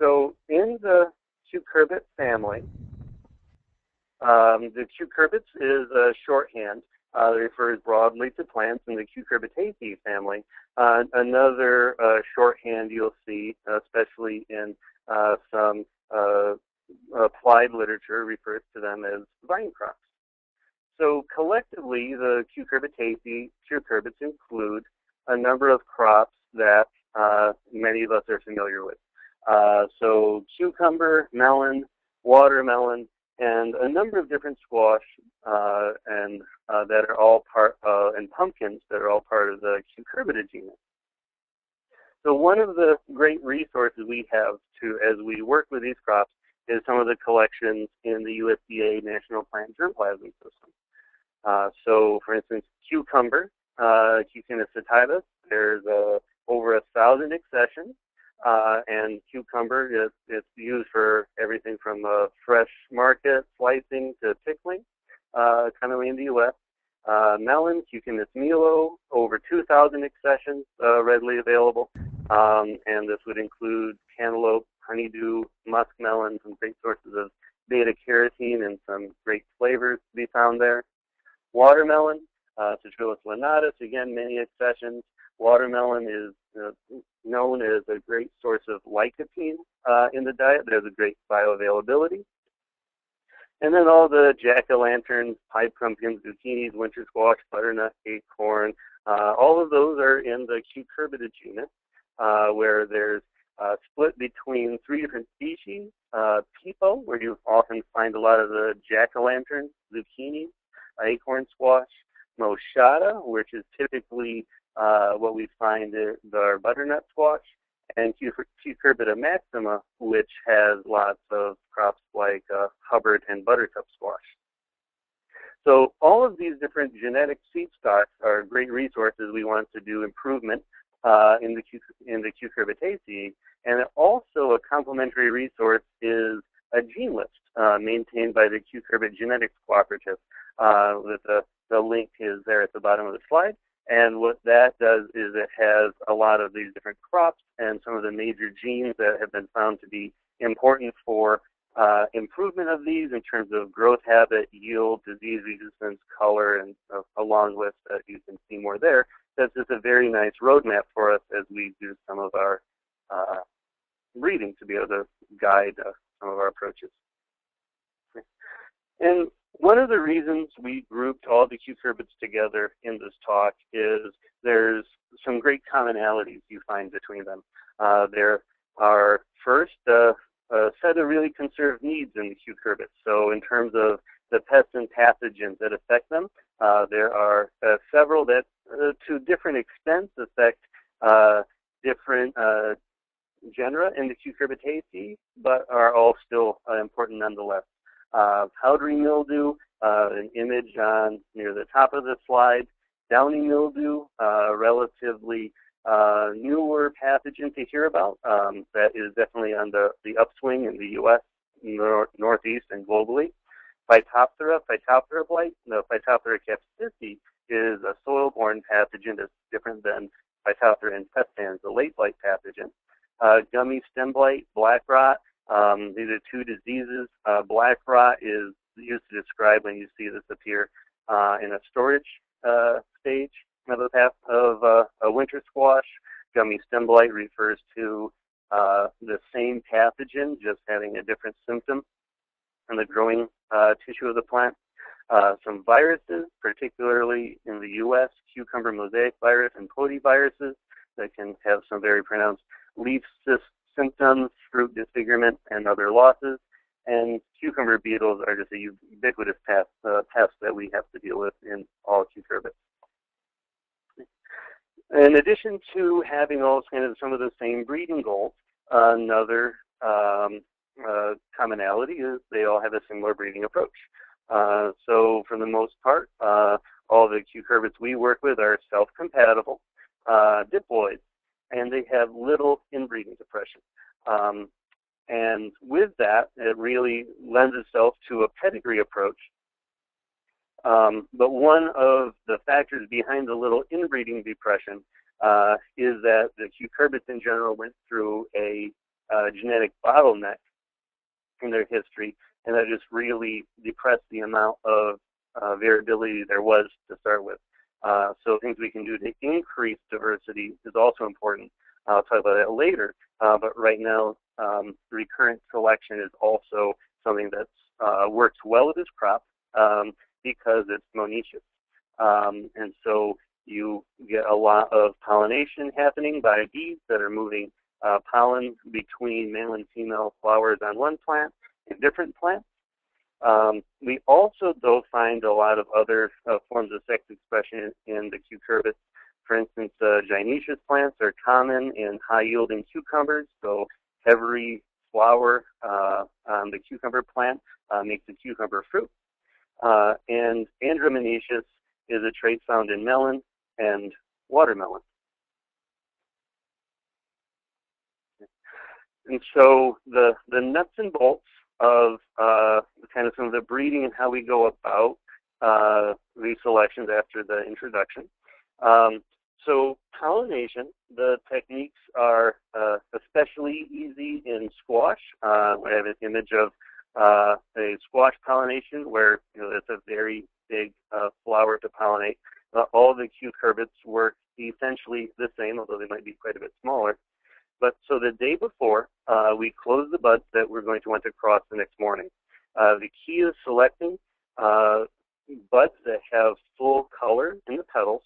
So in the cucurbit family, um, the cucurbits is a shorthand uh, that refers broadly to plants in the Cucurbitaceae family. Uh, another uh, shorthand you'll see, especially in uh, some uh, applied literature, refers to them as vine crops. So collectively, the Cucurbitaceae cucurbits include a number of crops that uh, many of us are familiar with. So cucumber, melon, watermelon, and a number of different squash uh, and uh, that are all part uh, and pumpkins that are all part of the cucurbita genus. So one of the great resources we have to as we work with these crops is some of the collections in the USDA National Plant Germplasm System. Uh, so, for instance, cucumber, uh, Cucumis sativus, there's uh, over a thousand accessions uh, and cucumber is it's used for everything from fresh market slicing to pickling, uh, commonly in the U.S. Uh, melon, Cucumis melo, over 2,000 accessions uh, readily available, um, and this would include cantaloupe, honeydew, muskmelon, some great sources of beta carotene and some great flavors to be found there. Watermelon, uh, Citrullus lanatus, again, many accessions. Watermelon is uh, known as a great source of lycopene uh, in the diet. There's a great bioavailability. And then all the jack-o'-lanterns, pied pumpkins, zucchinis, winter squash, butternut, acorn, uh, all of those are in the cucurbita genus, uh, where there's uh, split between three different species. Uh, where you often find a lot of the jack-o'-lanterns, zucchinis, acorn squash, moschata, which is typically uh, what we find is our butternut squash, and Cucurbita maxima, which has lots of crops like uh, Hubbard and buttercup squash. So all of these different genetic seed stocks are great resources we want to do improvement uh, in the in the Cucurbitaceae, and also a complementary resource is a gene list uh, maintained by the Cucurbit Genetics Cooperative. Uh, the, the link is there at the bottom of the slide. And what that does is it has a lot of these different crops and some of the major genes that have been found to be important for uh, improvement of these in terms of growth habit, yield, disease resistance, color, and uh, a long list that you can see more there. That's just a very nice roadmap for us as we do some of our uh, reading to be able to guide uh, some of our approaches. And one of the reasons we grouped all the cucurbits together in this talk is there's some great commonalities you find between them. Uh, there are first uh, a set of really conserved needs in the cucurbits. So in terms of the pests and pathogens that affect them, uh, there are uh, several that uh, to different extents affect uh, different genera in the cucurbitaceae, but are all still important nonetheless uh, powdery mildew, uh, an image on near the top of the slide, downy mildew, uh, relatively uh, newer pathogen to hear about. Um, that is definitely on the, the upswing in the U.S., nor- Northeast, and globally. Phytophthora, Phytophthora blight, no, Phytophthora capsici is a soil-borne pathogen that's different than Phytophthora infestans, the late blight pathogen. Uh, gummy stem blight, black rot, um, these are two diseases. Uh, black rot is used to describe when you see this appear uh, in a storage uh, stage of path of uh, a winter squash. Gummy stem blight refers to uh, the same pathogen, just having a different symptom in the growing uh, tissue of the plant. some viruses, particularly in the U.S., cucumber mosaic virus and potyviruses that can have some very pronounced leaf cyst symptoms, fruit disfigurement, and other losses. And cucumber beetles are just a ubiquitous pest, uh, pest that we have to deal with in all cucurbits. In addition to having all kind of some of the same breeding goals, another um, uh, commonality is they all have a similar breeding approach. Uh, so for the most part, uh, all the cucurbits we work with are self-compatible uh, diploids and they have little inbreeding depression. Um, and with that, it really lends itself to a pedigree approach. Um, but one of the factors behind the little inbreeding depression uh, is that the cucurbits in general went through a uh, genetic bottleneck in their history, and that just really depressed the amount of uh, variability there was to start with. Uh, so things we can do to increase diversity is also important. I'll talk about that later. Uh, but right now, um, recurrent selection is also something that uh, works well with this crop um, because it's monoecious. Um, and so you get a lot of pollination happening by bees that are moving uh, pollen between male and female flowers on one plant and different plants. Um, we also, though, find a lot of other uh, forms of sex expression in the cucurbits. For instance, uh, gynoecious plants are common in high-yielding cucumbers, so every flower uh, on the cucumber plant uh, makes a cucumber fruit. Uh, and andromonoecious is a trait found in melon and watermelon. And so the, the nuts and bolts of uh, kind of some of the breeding and how we go about uh, these selections after the introduction. Um, so pollination, the techniques are uh, especially easy in squash. Uh, I have an image of uh, a squash pollination where you know it's a very big uh, flower to pollinate. Uh, all the cucurbits work essentially the same, although they might be quite a bit smaller. But so the day before, uh, we close the buds that we're going to want to cross the next morning. The key is selecting buds that have full color in the petals.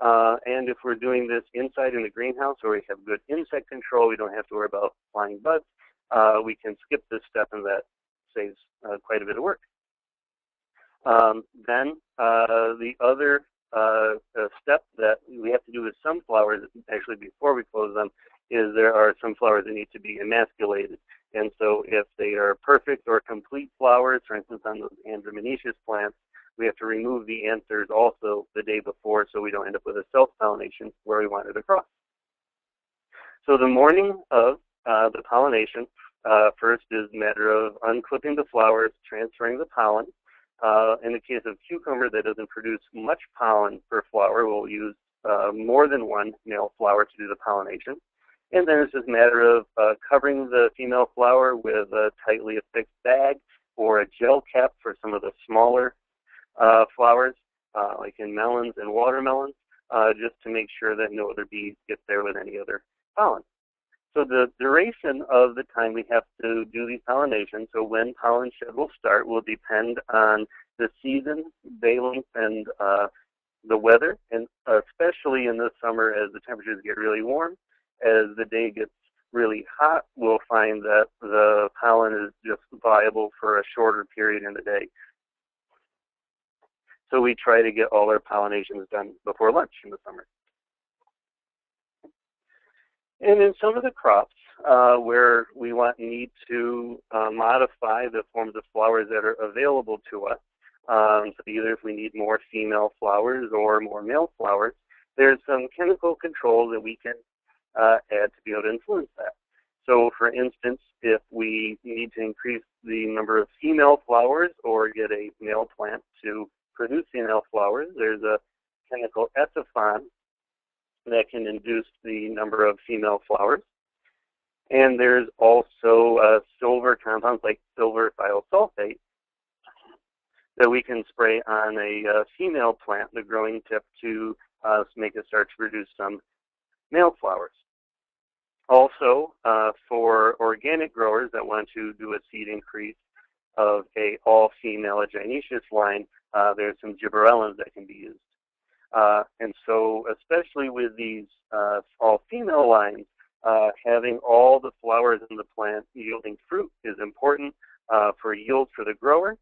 Uh, and if we're doing this inside in the greenhouse where we have good insect control, we don't have to worry about flying bugs, uh, we can skip this step and that saves uh, quite a bit of work. Um, then the other step that we have to do with some flowers, actually before we close them, is there are some flowers that need to be emasculated. And so if they are perfect or complete flowers, for instance, on those andromonoecious plants, we have to remove the anthers also the day before so we don't end up with a self-pollination where we want it across. So the morning of uh, the pollination, uh, first is a matter of unclipping the flowers, transferring the pollen. Uh, in the case of cucumber that doesn't produce much pollen per flower, we'll use uh, more than one male flower to do the pollination. And then it's just a matter of uh, covering the female flower with a tightly affixed bag or a gel cap for some of the smaller uh, flowers, uh, like in melons and watermelons, uh, just to make sure that no other bees get there with any other pollen. So the duration of the time we have to do these pollinations, so when pollen shed will start, will depend on the season, day length, and uh, the weather, and especially in the summer as the temperatures get really warm, as the day gets really hot, we'll find that the pollen is just viable for a shorter period in the day. So we try to get all our pollinations done before lunch in the summer. And in some of the crops uh, where we want need to uh, modify the forms of flowers that are available to us, um, so either if we need more female flowers or more male flowers, there's some chemical control that we can uh, add to be able to influence that. So, for instance, if we need to increase the number of female flowers or get a male plant to produce female flowers, there's a chemical ethephon that can induce the number of female flowers. And there's also uh, silver compounds like silver thiosulfate that we can spray on a uh, female plant, the growing tip, to uh, make it start to produce some male flowers. Also, uh, for organic growers that want to do a seed increase of a all-female gynoecious line, uh, there's some gibberellins that can be used. Uh, and so, especially with these uh, all-female lines, uh, having all the flowers in the plant yielding fruit is important uh, for yield for the grower,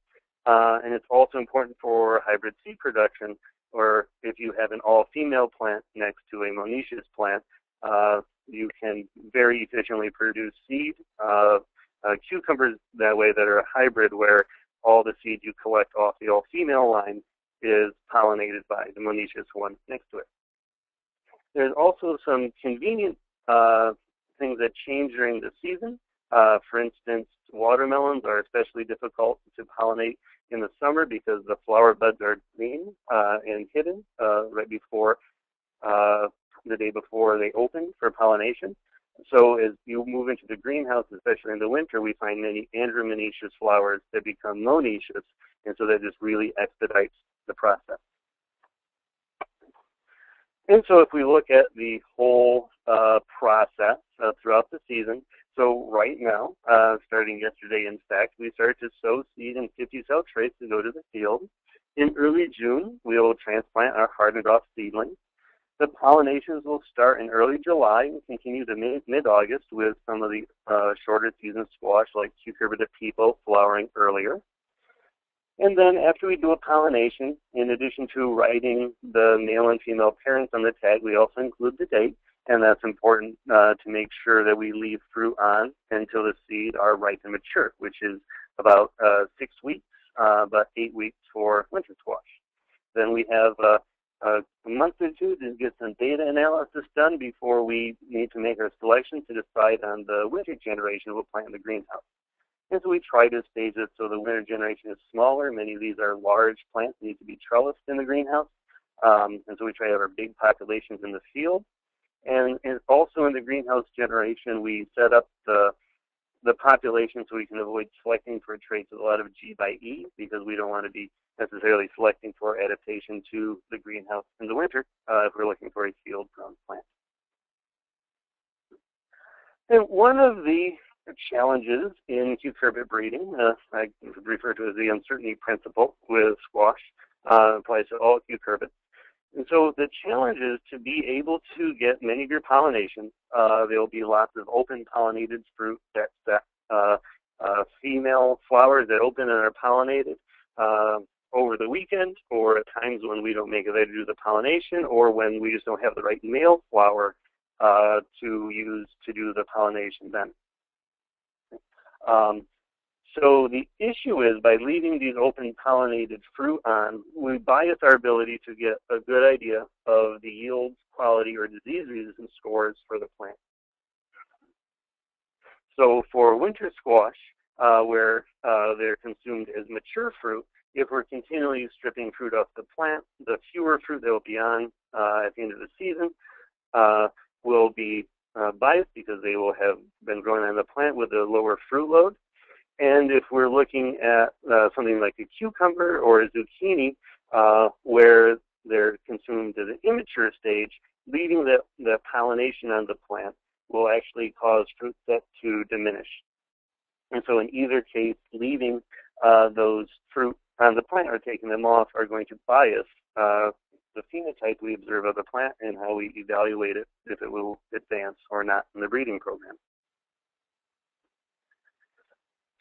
and it's also important for hybrid seed production, or if you have an all-female plant next to a monoecious plant, uh, you can very efficiently produce seed. Uh, uh, cucumbers that way that are a hybrid where all the seed you collect off the all-female line is pollinated by the monoecious one next to it. There's also some convenient uh, things that change during the season. Uh, for instance, watermelons are especially difficult to pollinate in the summer because the flower buds are green uh, and hidden uh, right before uh, the day before they open for pollination. So as you move into the greenhouse, especially in the winter, we find many andromonoecious flowers that become monoecious, and so that just really expedites the process. And so if we look at the whole uh, process uh, throughout the season, so right now, uh, starting yesterday in fact, we start to sow seed in 50 cell trays to go to the field. In early June, we will transplant our hardened off seedlings. The pollinations will start in early July and continue to mid-August with some of the uh, shorter season squash like Cucurbita pepo flowering earlier. And then after we do a pollination, in addition to writing the male and female parents on the tag, we also include the date, and that's important uh, to make sure that we leave fruit on until the seed are ripe and mature, which is about uh, six weeks, uh, about eight weeks for winter squash. Then we have uh, a month or two to get some data analysis done before we need to make our selection to decide on the winter generation we'll plant in the greenhouse. And so we try to stage it so the winter generation is smaller. Many of these are large plants that need to be trellised in the greenhouse. Um, and so we try to have our big populations in the field. And, and also in the greenhouse generation, we set up the the population so we can avoid selecting for traits with a lot of G by E because we don't want to be necessarily selecting for adaptation to the greenhouse in the winter uh, if we're looking for a field grown plant. And one of the challenges in cucurbit breeding. Uh, I refer to as the uncertainty principle with squash. Uh, applies to all cucurbits. And so the challenge is to be able to get many of your pollinations. Uh, there will be lots of open pollinated fruit that, that uh, uh, female flowers that open and are pollinated uh, over the weekend or at times when we don't make it there to do the pollination or when we just don't have the right male flower uh, to use to do the pollination then. Um, so the issue is by leaving these open pollinated fruit on, we bias our ability to get a good idea of the yield, quality, or disease resistance scores for the plant. So for winter squash, uh, where uh, they're consumed as mature fruit, if we're continually stripping fruit off the plant, the fewer fruit that will be on uh, at the end of the season uh, will be uh, biased because they will have been growing on the plant with a lower fruit load. And if we're looking at uh, something like a cucumber or a zucchini, uh, where they're consumed at an immature stage, leaving the, the pollination on the plant will actually cause fruit set to diminish. And so in either case, leaving uh, those fruit on the plant or taking them off are going to bias uh, the phenotype we observe of the plant and how we evaluate it if it will advance or not in the breeding program.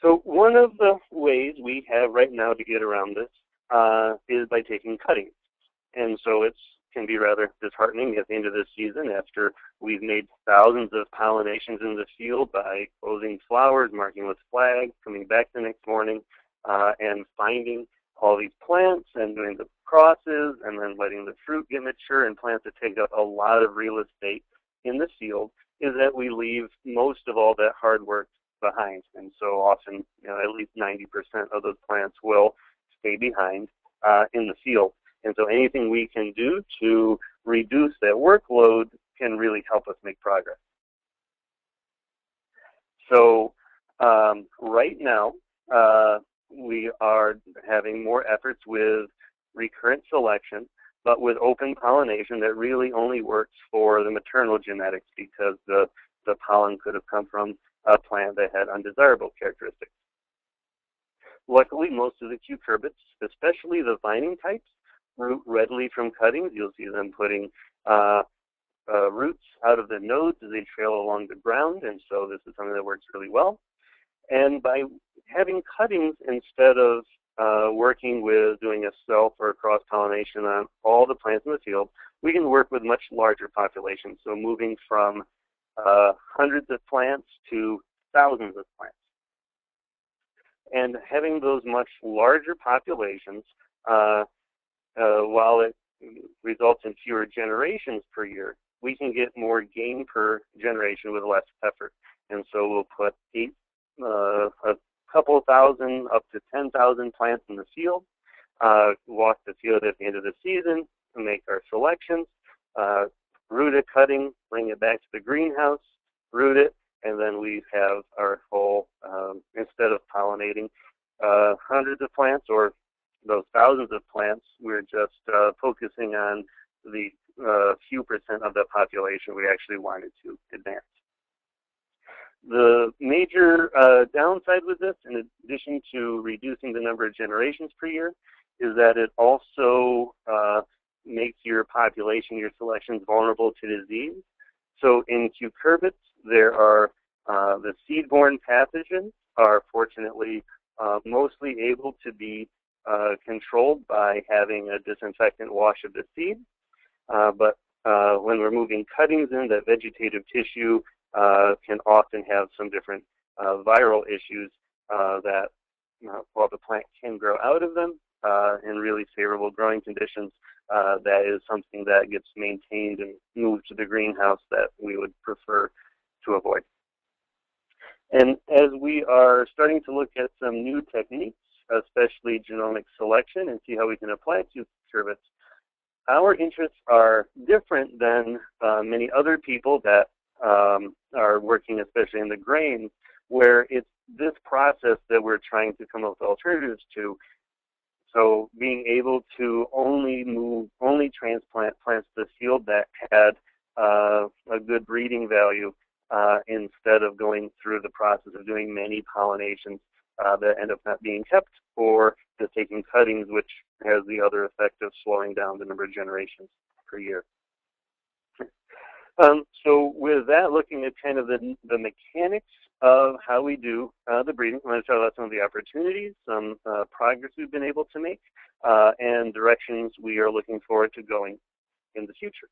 So one of the ways we have right now to get around this uh, is by taking cuttings. And so it can be rather disheartening at the end of this season after we've made thousands of pollinations in the field by closing flowers, marking with flags, coming back the next morning, uh, and finding all these plants and doing the crosses and then letting the fruit get mature and plants that take up a lot of real estate in the field is that we leave most of all that hard work behind. And so often, you know, at least 90% of those plants will stay behind uh, in the field. And so anything we can do to reduce that workload can really help us make progress. So um, right now, uh, we are having more efforts with recurrent selection, but with open pollination that really only works for the maternal genetics because the, the pollen could have come from a plant that had undesirable characteristics. Luckily, most of the cucurbits, especially the vining types, root readily from cuttings. You'll see them putting uh, uh, roots out of the nodes as they trail along the ground, and so this is something that works really well. And by having cuttings instead of uh, working with doing a self or cross pollination on all the plants in the field, we can work with much larger populations. So moving from uh, hundreds of plants to thousands of plants. And having those much larger populations, uh, uh while it results in fewer generations per year, we can get more gain per generation with less effort. And so we'll put eight, uh, a couple thousand up to 10,000 plants in the field, uh, walk the field at the end of the season make our selections, uh, root a cutting, bring it back to the greenhouse, root it, and then we have our whole, um, instead of pollinating uh, hundreds of plants or those thousands of plants, we're just uh, focusing on the uh, few percent of the population we actually wanted to advance. The major uh, downside with this, in addition to reducing the number of generations per year, is that it also uh, makes your population, your selections vulnerable to disease. So in cucurbits, there are uh, the seed-borne pathogens are fortunately uh, mostly able to be uh, controlled by having a disinfectant wash of the seed. Uh, but uh, when we're moving cuttings in, that vegetative tissue uh, can often have some different viral issues that, while the plant can grow out of them in really favorable growing conditions, that is something that gets maintained and moved to the greenhouse that we would prefer to avoid. And as we are starting to look at some new techniques, especially genomic selection, and see how we can apply it to cucurbits, our interests are different than uh, many other people that um, are working, especially in the grains, where it's this process that we're trying to come up with alternatives to. So being able to only move, only transplant plants to the field that had uh, a good breeding value uh, instead of going through the process of doing many pollinations uh, that end up not being kept, or just taking cuttings, which has the other effect of slowing down the number of generations per year. Um, so with that, looking at kind of the, the mechanics of how we do uh, the breeding, I'm going to talk about some of the opportunities, some uh, progress we've been able to make, uh, and directions we are looking forward to going in the future.